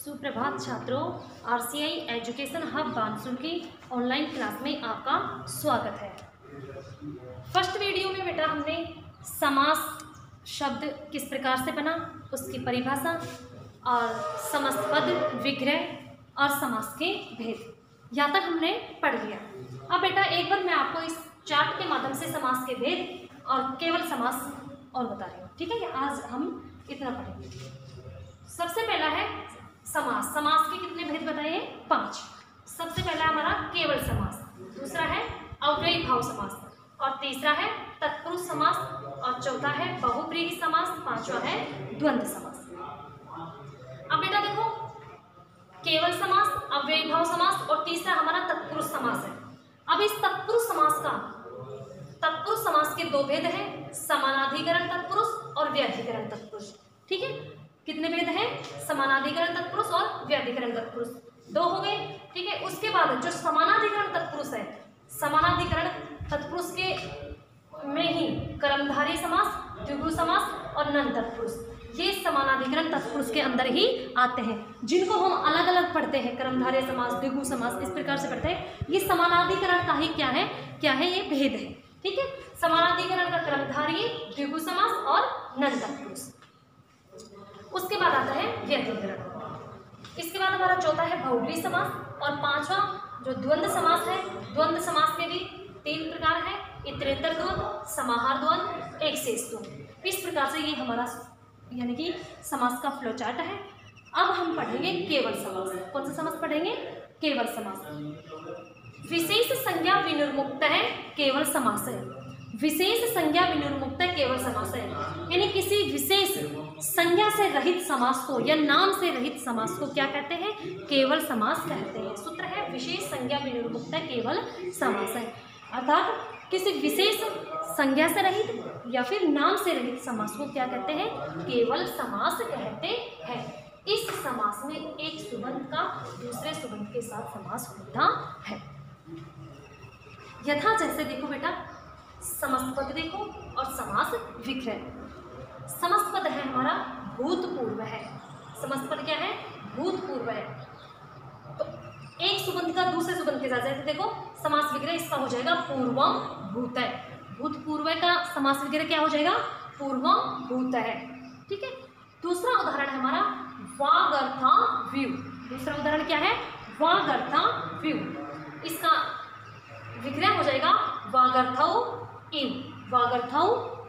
सुप्रभात छात्रों, RCI education hub Bansur की ऑनलाइन क्लास में आपका स्वागत है। फ़र्स्ट वीडियो में बेटा हमने समास शब्द किस प्रकार से बना, उसकी परिभाषा और समस्त पद, विग्रह और समास के भेद, यहाँ तक हमने पढ़ लिया। अब बेटा एक बार मैं आपको इस चार्ट के माध्यम से समास के भेद और केवल समास और बता रही हूँ, ठीक है? आज हम इतना पढ़ेंगे। सबसे पहला है समास। समास के कितने भेद बताइए पाँच। सबसे पहला हमारा केवल समास, दूसरा है अव्ययी भाव समास, और तीसरा है तत्पुरुष समास, और चौथा है बहुप्रीहि समास, पांचवा है द्वंद्व समास। अब बेटा देखो, केवल समास अव्ययी भाव समास, और तीसरा हमारा तत्पुरुष समास है। अब इस तत्पुरुष समास का, तत्पुरुष समास के दो भेद हैं, समानाधिकरण तत्पुरुष और व्याधिकरण तत्पुरुष ठीक है कितने भेद हैं समानाधिकरण तत्पुरुष और व्याधिकरण तत्पुरुष। दो हो गए, ठीक है? उसके बाद जो समानाधिकरण तत्पुरुष है, समानाधिकरण तत्पुरुष के में ही कर्मधारी समास द्विगु समास और नन तत्पुरुष, ये समानाधिकरण तत्पुरुष के अंदर ही आते हैं। जिनको हम अलग अलग पढ़ते हैं कर्मधारय समास द्विगु समास, इस प्रकार से पढ़ते हैं। ये समानाधिकरण का ही क्या है? क्या है ये भेद है, ठीक है? समानाधिकरण का कर्मधारी द्विगु समास और नन तत्पुरुष। है इसके बाद हमारा चौथा है बहुबली समास और पांचवा जो द्वंद्व समास है द्वंद्व समास में भी तीन प्रकार है, इतरेतर द्वंद, समाहार द्वंद, एक शेष द्वंद। इस प्रकार से ये हमारा यानी कि समास का फ्लो चार्ट है। अब हम पढ़ेंगे केवल समास। कौन सा समास पढ़ेंगे? केवल समास। विशेष संज्ञा विनिर्मुक्त है, केवल समास है। विशेष संज्ञा विनिर्मुक्त केवल समास है। यानी किसी विशेष संज्ञा से रहित समास को या नाम से रहित समास को क्या कहते हैं? केवल समास कहते हैं। सूत्र है, विशेष संज्ञा विनिर्मुक्त केवल समास है। अर्थात किसी विशेष संज्ञा से रहित या फिर नाम से रहित समास को क्या कहते हैं? केवल समास कहते हैं। इस समास में एक सुबंध का, दूसरे सुबंध के साथ समास होता है। यथा जैसे देखो बेटा समस्त पद देखो और समास विग्रह समस्त पद है हमारा, भूतपूर्व है। समस्त पद क्या है? भूतपूर्व है। तो एक सुबंध का दूसरे सुबंध के साथ जैसे देखो, समास विग्रह इसका हो जाएगा पूर्वम भूत है भूतपूर्व का समास विग्रह क्या हो जाएगा? पूर्वम भूत है ठीक है? दूसरा उदाहरण है हमारा वागर्था व्यू। दूसरा उदाहरण क्या है? वागर्था व्यू इसका विग्रह हो जाएगा वागर्थौ इव। वागर्थौ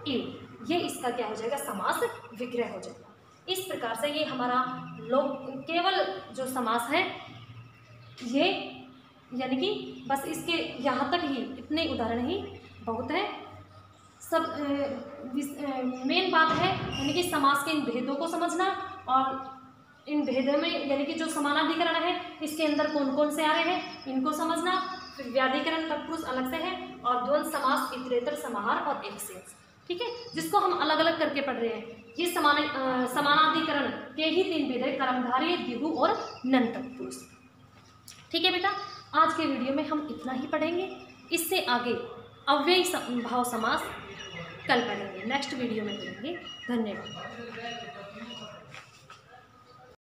इव। ये इसका क्या हो जाएगा? समास विग्रह हो जाएगा। इस प्रकार से ये हमारा लोग केवल जो समास है, ये यानी कि बस इसके यहाँ तक ही, इतने उदाहरण ही बहुत है। सब मेन बात है, यानी कि समास के इन भेदों को समझना और इन भेदों में यानी कि जो समानाधिकरण है, इसके अंदर कौन कौन से आ रहे हैं, इनको समझना। फिर व्याधिकरण तत्पुरुष अलग से है और द्वंद समास, इतरेतर समाहार और एक से ठीक है? जिसको हम अलग अलग करके पढ़ रहे हैं। ये समान समानाधिकरण के ही तीन भेद है, कर्मधारी द्विगु और नन तत्पुरुष ठीक है बेटा? आज के वीडियो में हम इतना ही पढ़ेंगे। इससे आगे अव्ययी भाव समास कल पढ़ेंगे। नेक्स्ट वीडियो में पढ़ेंगे धन्यवाद।